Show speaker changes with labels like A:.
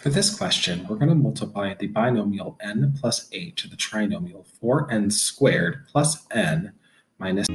A: For this question, we're going to multiply the binomial n plus 8 to the trinomial 4n squared plus n minus